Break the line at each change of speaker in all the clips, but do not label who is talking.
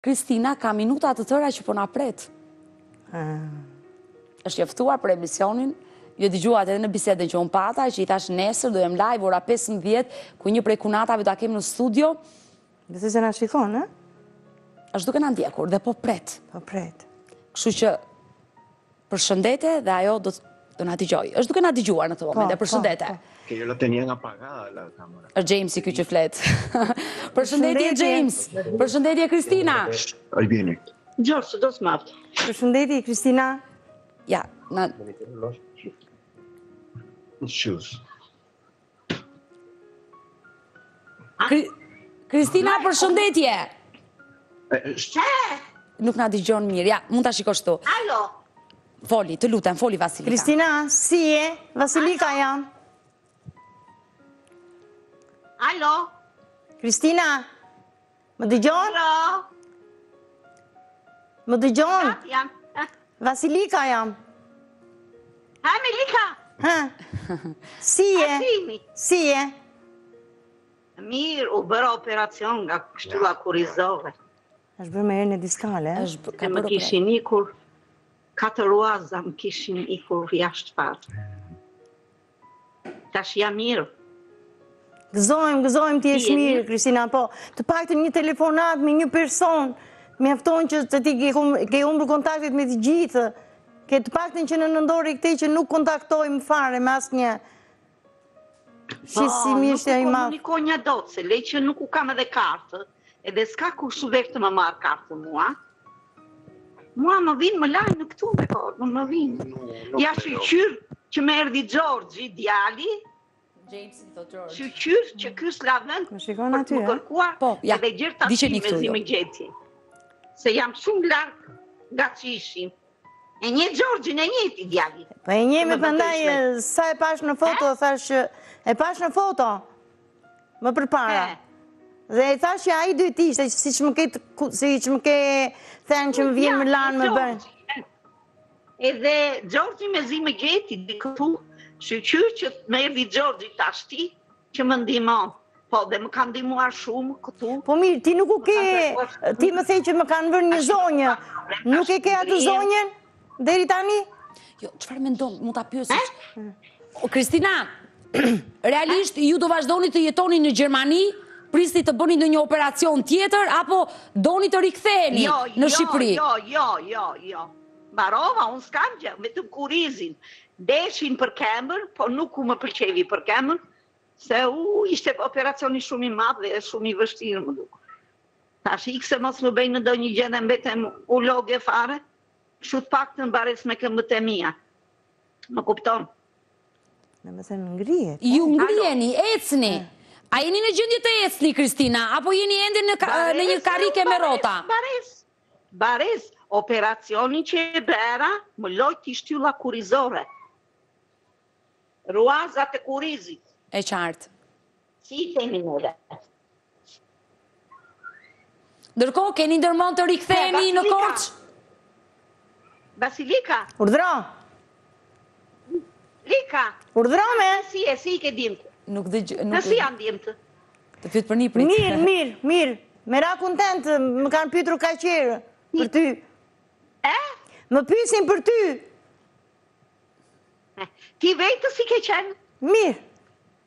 Kristina ka minuta të tëra që po na pret. Është e ftuar për emisionin. Ju e dëgjuat edhe në bisedën që un pata, që i thash nesër do jem live ora 15, ku një prej kunatave do ta kem në studio.
Nëse na shikon, ë?
Është duke na ndjekur dhe po pret.
Po pret.
Kështu që Përshëndete, dhe ajo do të na dëgjojë. Është duke na dëgjuar në këtë
po,
moment.
Po,
përshëndete.
Po.
Ke rënë një nga pagala kamera.
Është Jamesi ky që flet. Përshëndetje James. Përshëndetje Kristina.
Ai vjen.
Gjorë, do të maftë.
Përshëndetje Kristina.
Ja, na. Në Kristina,
përshëndetje!
Shqe!
Nuk na dëgjon mirë, ja, mund ta shikosh këtu.
Alo!
Foli, të lutem, foli Vasilika.
Kristina, si je? Vasilika jam.
Alo!
Kristina! Më dëgjon? Më dëgjon?
Jam.
Vasilika jam.
Ha Vasilika.
Ha. Si
je?
Si je?
Mirë, u bëra operacion nga shtylla kurrizore.
Është bërë me hernie diskale, e?
Është bërë,
më kishin ikur, katër unaza më kishin ikur jashtë fare. Tash jam mirë.
Gëzohem, gëzohem
të jesh
mirë, Kristina, po. Të paktën një telefonatë me një person, mjafton që të, ti ke humbur kontaktet me të gjithë. Ke të paktën që në nëntor e këtej që nuk kontaktojmë fare me asnjë. Po,
nuk komunikonja dot, se le që nuk kam edhe kartë. Edhe s'ka kush të vejë të më marrë kartë mua. Mua më vinë më lajnë këtu me kohë, më më vinë. Ja shyqyr që më erdhi Gjorgji, djali,
James i thotë Gjorgji.
Shyqyr që ky slavën për të më kërkuar
po, ja,
edhe gjer tashti
mezi
më gjeti. Se jam shumë larg nga ç'ishim. E njeh Xhorxhin, e njeh ti djali.
Po e
njeh,
prandaj sa e pash në foto, thash që e pash në foto. Më përpara. Dhe e thash që ai duhet të ishte, siç më ke siç më ke thënë që më vjen më lan më
bën. Edhe Xhorxhi mezi më gjeti dhe këtu, shyqyr që më erdhi Xhorxhi tashti, Që më ndihmon. Po, dhe më kanë ndihmuar shumë këtu.
Po mirë, ti nuk e ke, ti më the që më kanë vënë një zonjë. Nuk e ke atë zonjën? Deri tani?
Jo, çfarë mendon, mund ta pyes? Eh? O, Kristina, realisht, ju do vazhdoni të jetoni në Gjermani, prisni të bëni ndonjë operacion tjetër, apo doni të riktheheni jo, në jo, Shqipëri?
Jo, jo, jo, jo, jo. Mbarova, unë s'kam gjë, vetëm kurrizin. Deshin për këmbët, po nuk më pëlqevi për këmbët, se ishte operacioni shumë i madh dhe shumë i vështirë më dukej. Kisha frikë se mos më bëjnë ndonjë gjë dhe mbetem uloke fare, kështu të paktën bares me këmbët e mia. Më kupton?
Domethënë ngrihet.
Ju, eh, ngriheni, ecni. A jeni në gjendje të ecni, Kristina? Apo jeni ende në një karrige me rrota?
Bares, Bares, Operacioni që e bëra, më lojti shtylla kurrizore. Ruazat e kurrizit.
E qartë.
Si i themi neve?
Ndërkohë, keni ndërmend të riktheheni në Korçë?
Vasilika.
Urdhëro.
Lika.
Urdhëro mre.
Si je, si i ke djemtë?
Nuk
dëgjon,
nuk.
Si janë djemtë.
Të flet për një
prit. Mirë, mirë, mirë. Merakonen, më kanë pytur kaq herë për ty.
E?
Më pysin për ty.
Ti vetë si ke qenë?
Mirë.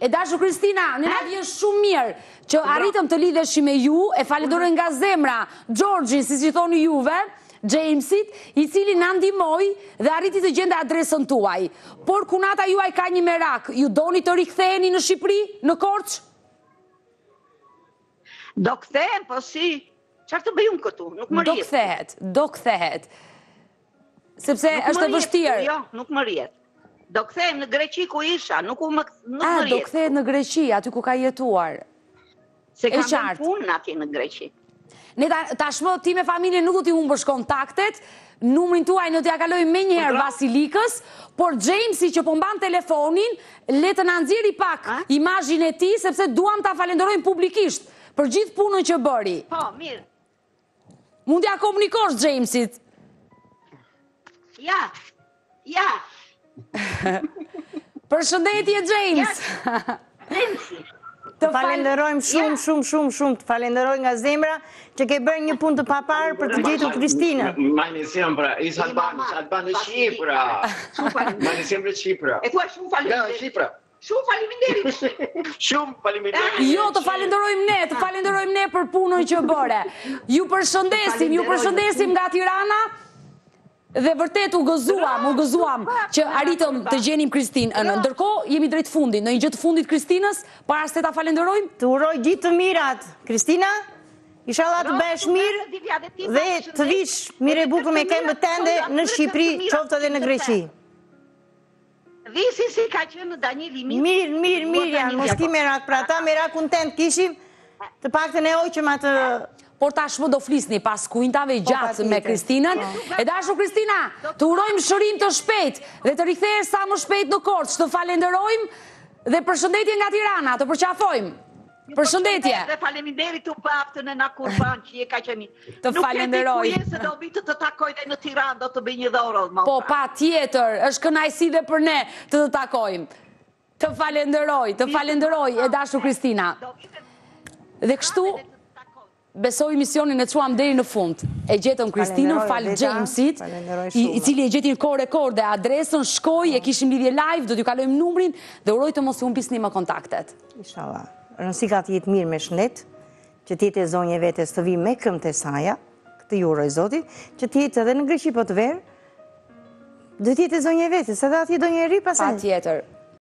E dashur Kristina, ne na vjen shumë mirë që arritëm të lidheshim me ju, e falenderoj nga zemra Xhorxhin, siç i thoni juve, Jamesit, i cili na ndihmoi dhe arriti të gjente adresën tuaj. Por kunata juaj ka një merak, ju doni të riktheheni në Shqipëri, në Korçë?
Do kthehem, po si? Çfarë të bëj unë këtu? Nuk më
rrihet.
Do
kthehet, do kthehet. Sepse është e vështirë.
Jo, nuk më rrihet. Do kthehem në Greqi ku isha, nuk më nuk më
rrihet.
Do
kthehet në Greqi, aty ku ka jetuar.
Se kam një punë aty në Greqi.
Ne tashmë ti me familjen nuk do t'i humbësh kontaktet, numrin tuaj do t'ia kalojmë
menjëherë
Vasilikës, por Jamesi që po mban telefonin, le të na nxjerri pak imazhin e tij sepse duam ta falenderojmë publikisht për gjithë punën që bëri.
Po, mirë.
Mund t'ia komunikosh Jamesit.
Ja. Ja.
Përshëndetje James.
James.
Të
falenderojmë shumë, shumë, shumë, shumë, të falenderoj nga zemra, që ke bërë një punë të paparë për të gjetur Kristinën.
Ma një simë, pra, i sa të banë, sa të banë në Shqipra. Ma një simë në Shqipra.
E thua shumë faleminderit.
Në Shqipra.
Shumë faleminderit shik.
Shumë faleminderit.
Jo, të falenderojmë ne, të falenderojmë ne për punën që bëre. Ju përshëndesim, ju përshëndesim nga Tirana. Dhe vërtet u gëzuam, u gëzuam që arritëm të gjenim Kristinën. Ndërkohë, jemi drejt fundit, ndonjë gjë të fundit Kristinës, para se ta falenderojmë.
Të uroj gjithë të mirat, Kristina, ishalla të bëhesh mirë dhe të vish mirë e bukur me këmbët e tënde në Shqipëri, qoftë dhe në Greqi.
Dhe si si ka qenë Danieli mirë?
Mirë, mirë, mirë janë, mos ki merak, pra ta merakun tënd kishim, të pak të ne oqëm atë...
Por tashmë do flisni pas kuintave po,
gjatë
me Kristinën, e dashur Kristina, të urojmë shërim të shpejt dhe të rikthehesh sa më shpejt në Korçë, të falenderojmë dhe përshëndetje nga Tirana, të përqafojmë. Përshëndetje.
Dhe faleminderit t'u bëftë nëna kurban që je ka qeni.
Të falenderoj.
Nuk e di se do vitë të takoj dhe në Tiranë do të bëj një dhuratë.
Po patjetër, është kënaqësi dhe për ne të të takojmë. Të falenderoj, të falenderoj, e dashur Kristina. Dhe kështu, Besoj misionin e çuam deri në fund. E gjetëm Kristinën
falë
Jamesit, i cili e gjeti në kohë rekord dhe adresën, shkoi, e kishim lidhje live, do t'ju kalojmë numrin dhe uroj të mos i humbisni më kontaktet.
Inshallah. Rëndësi ka të jetë mirë me shëndet, që të jetë e zonja e vetes të vijë me këmbët e saja, këtë ju uroj Zoti, që të jetë edhe në Greqi po të vejë, do të jetë e zonja e vetes, edhe atje do njeri
pas
saj.
Patjetër.